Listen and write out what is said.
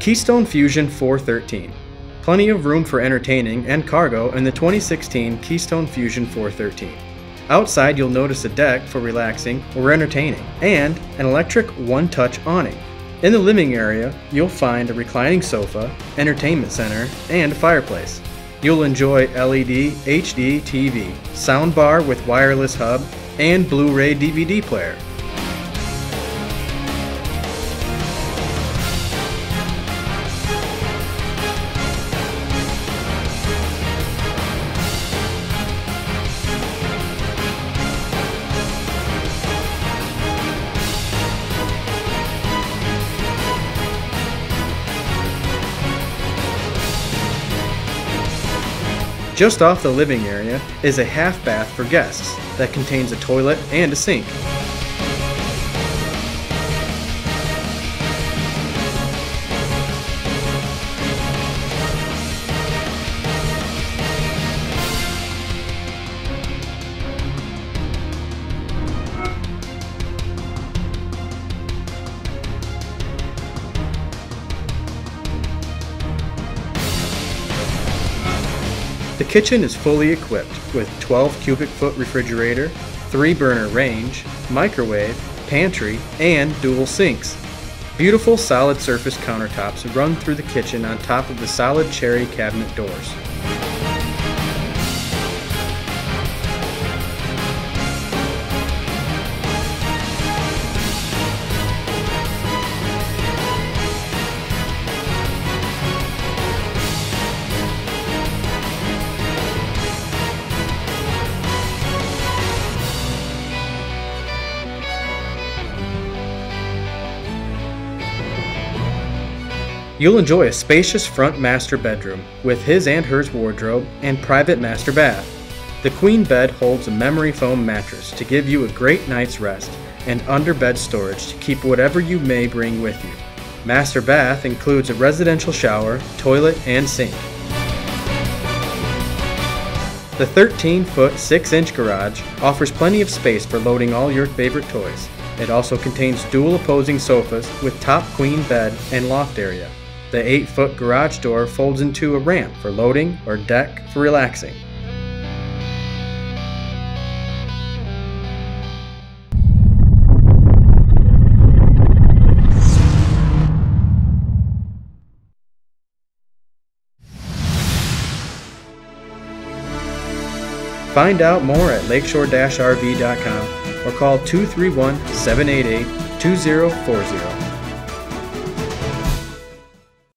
Keystone Fuzion 413. Plenty of room for entertaining and cargo in the 2016 Keystone Fuzion 413. Outside, you'll notice a deck for relaxing or entertaining, and an electric one touch awning. In the living area, you'll find a reclining sofa, entertainment center, and a fireplace. You'll enjoy LED HD TV, soundbar with wireless hub, and Blu ray DVD player. Just off the living area is a half bath for guests that contains a toilet and a sink. The kitchen is fully equipped with 12 cubic foot refrigerator, 3 burner range, microwave, pantry, and dual sinks. Beautiful solid surface countertops run through the kitchen on top of the solid cherry cabinet doors. You'll enjoy a spacious front master bedroom with his and hers wardrobe and private master bath. The queen bed holds a memory foam mattress to give you a great night's rest and underbed storage to keep whatever you may bring with you. Master bath includes a residential shower, toilet, and sink. The 13 foot 6 inch garage offers plenty of space for loading all your favorite toys. It also contains dual opposing sofas with top queen bed and loft area. The 8 foot garage door folds into a ramp for loading or deck for relaxing. Find out more at lakeshore-rv.com or call 231 788 2040.